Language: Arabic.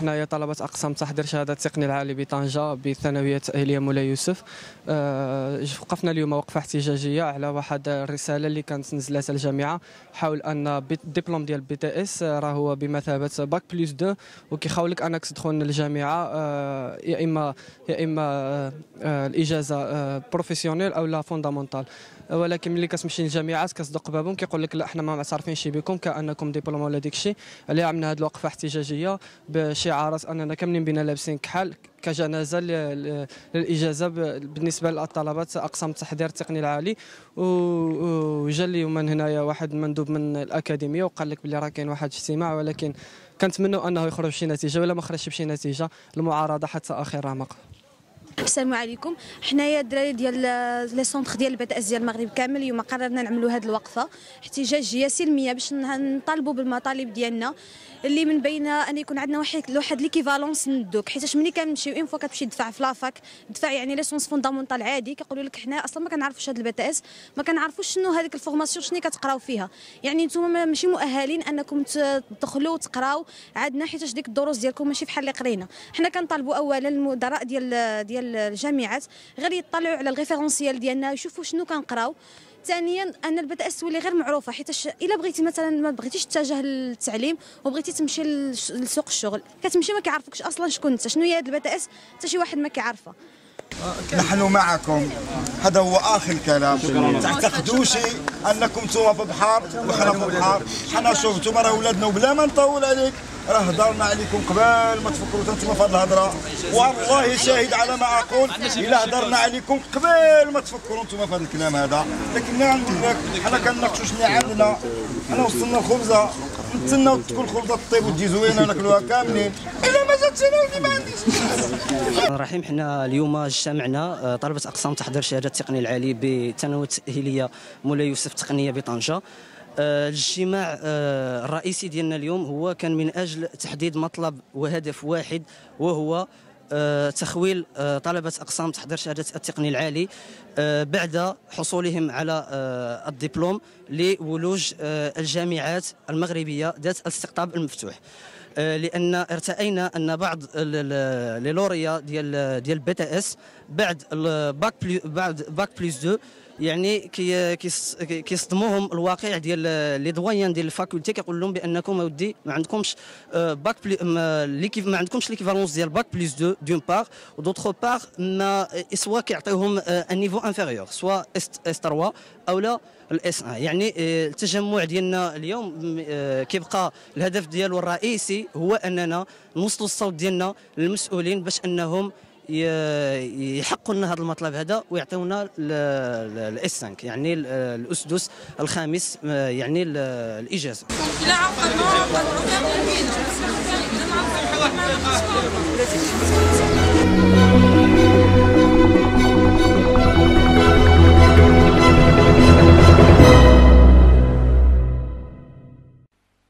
حنايا طلبة أقسام تحضير شهادة التقني العالي بطنجة بالثانويه التاهيليه مولاي يوسف. آه، وقفنا اليوم وقفة احتجاجية على واحد الرسالة اللي كانت نزلتها الجامعة حول أن الدبلوم ديال BTS راه هو بمثابة bac plus 2 وكيخاولك أنك تدخل للجامعه آه، يا اما يا إما آه، آه، الإجازة professionnelle أو لا fondamentale ولكن ملي كتمشي للجامعات كتصدق بابهم كيقول لك لا إحنا ما معترفينش بكم كأنكم دبلوم ولا ديك الشيء اللي عملنا هذه الوقفة احتجاجية بشعارات أننا كاملين بنا لابسين كحل كجنازة للإجازة بالنسبة للطلبه أقسام التحضير التقني العالي. وجا اليوم من هنايا واحد مندوب من الأكاديمية وقال لك بلي راه كاين واحد الاجتماع ولكن كنتمنوا أنه يخرج بشي نتيجة ولا ما خرجش بشي نتيجة. المعارضة حتى اخر رمق السلام عليكم. حنايا الدراري ديال les centres ديال ال BTS ديال المغرب كامل اليوم قررنا نعملوا هذه الوقفة. احتجاجيه سلميه باش نطالبوا بالمطالب ديالنا اللي من بينها أن يكون عندنا واحد واحد l'équivalence ندوك. حيتاش ملي كنمشيو en fait كتمشي تدفع في la fac تدفع يعني licence fondamentale عادي. كيقولوا لك حنا أصلا ما كنعرفوش هذا ال BTS ما كنعرفوش شنو هذيك ال formation شنو كتقراو فيها. يعني نتوما ما- ماشي مؤهلين أنكم تدخلوا وتقراو عندنا حيتاش ديك الدروس ديالكم ماشي بحال اللي قرينا. حنا كنطالبوا اولا المدراء ديال ديال الجامعات غير يطلعوا على ال référentiel ديالنا يشوفوا شنو كنقراو. ثانيا أن ال BTS تولي غير معروفة حيتاش إلا بغيتي مثلا ما بغيتيش تتجه للتعليم وبغيتي تمشي لسوق الشغل. كتمشي ما كيعرفوكش أصلا شكون أنت. شنو هي هاد ال BTS حتى شي واحد ما كيعرفها. نحن معكم. هذا هو آخر كلام. تعتقدوش أنكم نتوما في بحار وحنا في بحار حنا شوف نتوما راه ولادنا وبلا ما نطول عليك. راه هضرنا عليكم قبل ما تفكروا نتوما في هذه الهضرة. والله شاهد على ما أقول. إلا هضرنا عليكم قبل ما تفكروا نتوما في هذا الكلام هذا. لكن لا نقول لك حنا كنناقشوا شنو عندنا. حنا وصلنا الخبزة. نتسناو تكون خبزه طيب وتجي زوينة ناكلوها كاملين. إلا ما جاتش أنا ما عنديش. الرحيم حنا اليوم اجتمعنا آه، طلبة أقسام تحضير شهادة التقني العالي بالثانوية التأهيلية مولاي يوسف تقنية بطنجة آه، الاجتماع آه، الرئيسي ديالنا اليوم هو كان من أجل تحديد مطلب وهدف واحد وهو آه، تخويل آه، طلبة أقسام تحضير شهادة التقني العالي آه، بعد حصولهم على آه، الدبلوم لولوج آه، الجامعات المغربية ذات الاستقطاب المفتوح. آه، لأن ارتأينا أن بعض لي لوريا ديال ديال BTS بعد بلي بعد bac plus 2 يعني كي كيص- كي- كيصدموهم الواقع ديال les doyens ديال ال faculté. كيقول لهم بأنكم اودي ما عندكمش آه، باك بلي ما عندكمش l'équivalence ديال bac plus 2 d'une part و d'autre part ما soit كيعطيوهم un niveau inférieur soit S3 أو لا ال S1 يعني آه، التجمع ديالنا اليوم آه، كيبقى الهدف ديالو الرئيسي هو أننا نوصلوا الصوت ديالنا للمسؤولين باش أنهم ي- يحققوا لنا هذا المطلب هذا ويعطيونا ال S5 يعني ال- الأسدس الخامس آه، يعني ال- الإجازة.